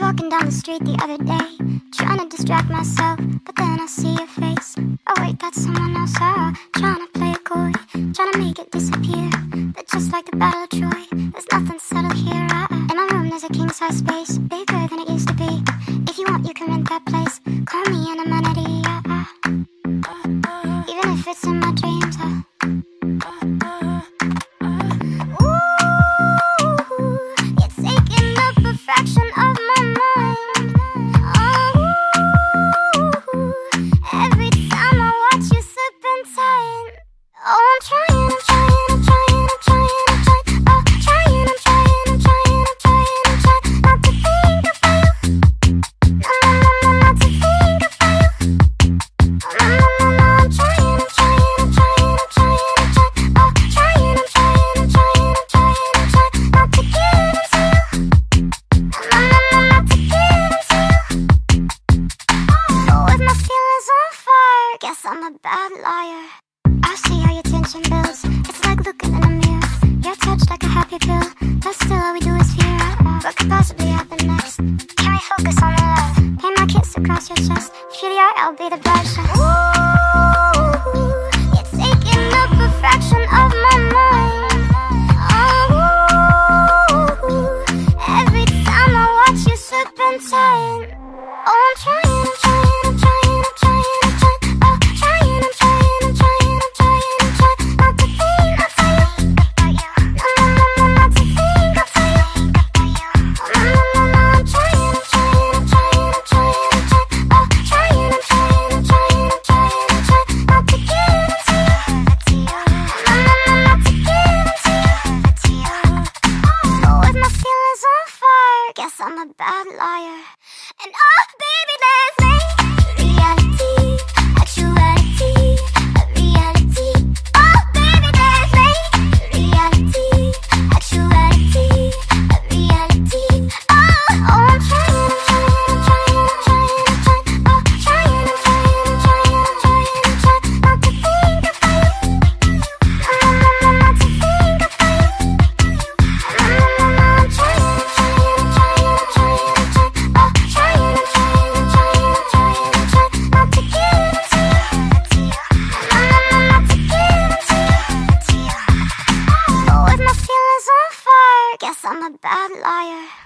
walking down the street the other day, trying to distract myself, but then I see your face. Oh wait, that's someone else. Ah, trying to play it coy, trying to make it disappear. But just like the Battle of Troy, there's nothing settled here. Ah, ah. in my room, there's a king size space, bigger than it used to be. If you want, you can rent that place. Call me an amenity. Ah. Even if it's in guess I'm a bad liar. I see how your tension builds. It's like looking in a mirror. You're touched like a happy pill, but still all we do is fear. What could possibly happen next? Can we focus on the love? Paint my kiss across your chest. The art, I'll be the bloodshed. Ooh, you're taking a fraction of my mind. Oh, every time I watch you serpentine. Oh, I'm trying, I'm trying, guess I'm a bad liar. And oh, baby! I'm a bad liar.